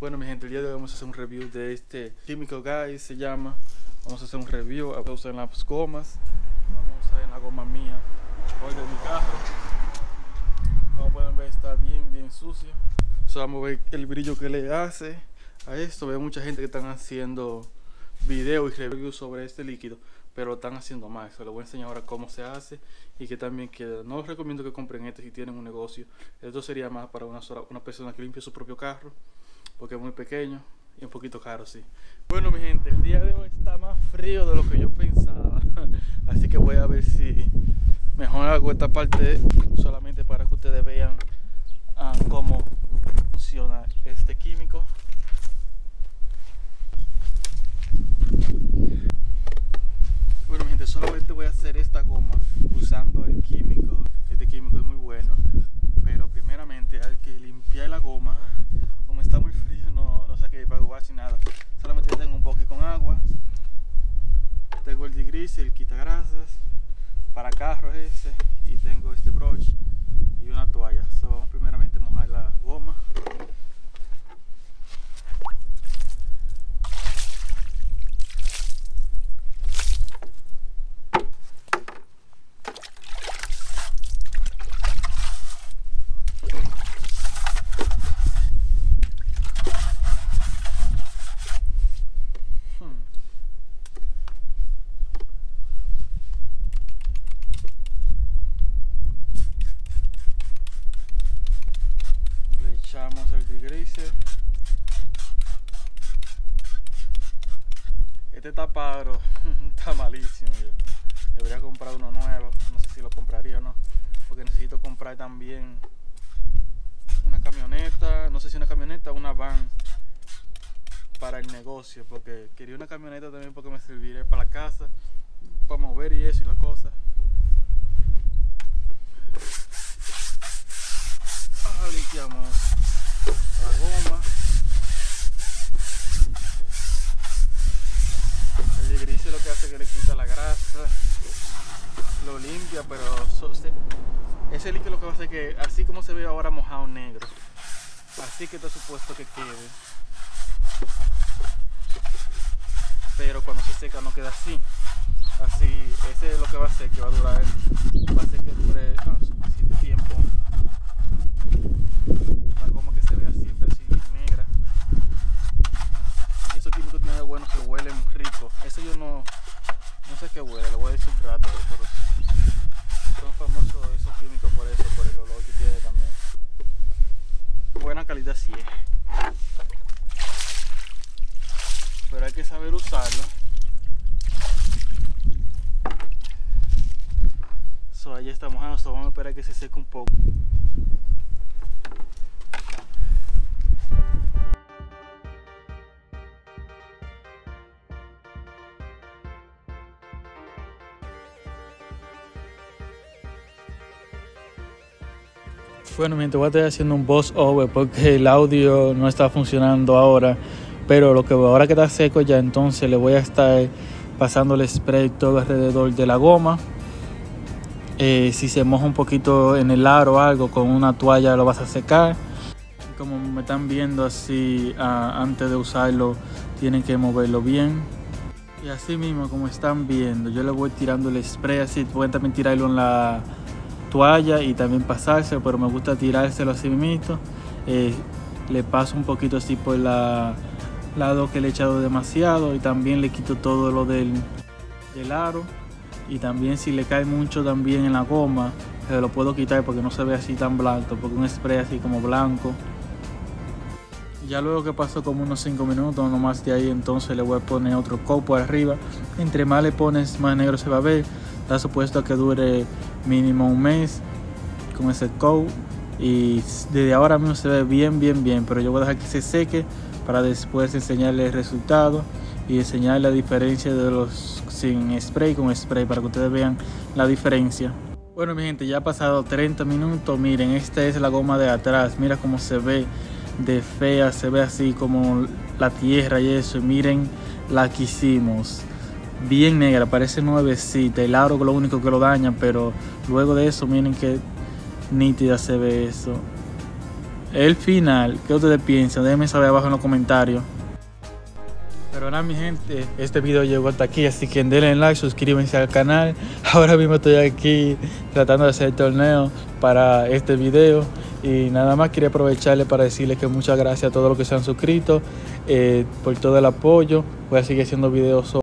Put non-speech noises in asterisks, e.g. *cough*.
Bueno mi gente, el día de hoy vamos a hacer un review de este Químico Guy, se llama. Vamos a hacer un review, a usar en las gomas. Vamos a usar en la goma mía hoy de mi carro. Como pueden ver está bien, bien sucio. So, vamos a ver el brillo que le hace a esto. Veo mucha gente que están haciendo videos y reviews sobre este líquido pero están haciendo más. Se lo voy a enseñar ahora cómo se hace y que también queda. No les recomiendo que compren este si tienen un negocio. Esto sería más para una, sola, una persona que limpie su propio carro porque es muy pequeño y un poquito caro, sí. Bueno, mi gente, el día de hoy está más frío de lo que yo pensaba. *laughs* Así que voy a ver si mejor hago esta parte solamente para que ustedes vean ah, cómo funciona este químico. Bueno, mi gente, solamente voy a hacer esta goma usando el químico. Este químico es muy bueno. Pero primeramente hay que limpiar la goma. Como está muy frío, no, no saqué para jugar nada. Solamente tengo un boque con agua. Tengo el gris, el quita grasas para carros ese. Y tengo este broche y una toalla. So, vamos primeramente mojar la goma. echamos el degreaser este tapadro *laughs* está malísimo debería comprar uno nuevo no sé si lo compraría o no porque necesito comprar también una camioneta no sé si una camioneta o una van para el negocio porque quería una camioneta también porque me serviría para la casa para mover y eso y la cosa. Ah, limpiamos la goma el gris lo que hace es que le quita la grasa lo limpia pero ese líquido lo que va a hacer que así como se ve ahora mojado negro así que está supuesto que quede. Pero cuando se seca no queda así. Así ese es lo que va a hacer que va a durar va a hacer que dure suficiente tiempo la goma que se ve siempre así negra y esos químicos tienen bueno que huelen rico ese yo no no sé qué huele lo voy a decir un rato pero son famosos esos químicos por eso por el olor que tiene también. Buena calidad sí es pero hay que saber usarlo. So, ahí está mojado so, vamos a esperar que se seque un poco Bueno, mientras voy a estar haciendo un voice over porque el audio no está funcionando ahora, pero lo que ahora que está seco ya entonces le voy a estar pasando el spray todo alrededor de la goma. Eh, si se moja un poquito en el aro o algo, con una toalla lo vas a secar. Como me están viendo así, antes de usarlo, tienen que moverlo bien. Y así mismo, como están viendo, yo le voy tirando el spray así, pueden también tirarlo en la toalla y también pasárselo, pero me gusta tirárselo así mismo. Eh, le paso un poquito así por la lado que le he echado demasiado y también le quito todo lo del, del aro. Y también si le cae mucho también en la goma se lo puedo quitar porque no se ve así tan blanco porque un spray así como blanco. Ya luego que pasó como unos 5 minutos nomás de ahí entonces le voy a poner otro copo arriba. Entre más le pones más negro se va a ver está supuesto que dure mínimo un mes con ese coat y desde ahora mismo se ve bien bien bien pero yo voy a dejar que se seque para después enseñarle el resultado y enseñar la diferencia de los sin spray con spray para que ustedes vean la diferencia. Bueno mi gente ya ha pasado 30 minutos. Miren esta es la goma de atrás. Mira cómo se ve de fea se ve así como la tierra y eso. Miren la que hicimos bien negra parece nuevecita el aro lo único que lo daña pero luego de eso miren que nítida se ve eso el final, ¿qué ustedes piensan? Déjenme saber abajo en los comentarios. Pero ahora mi gente, este video llegó hasta aquí, así que denle like, suscríbanse al canal. *laughs* Ahora mismo estoy aquí tratando de hacer el torneo para este video. Y nada más quería aprovecharle para decirles que muchas gracias a todos los que se han suscrito eh, por todo el apoyo. Voy a seguir haciendo videos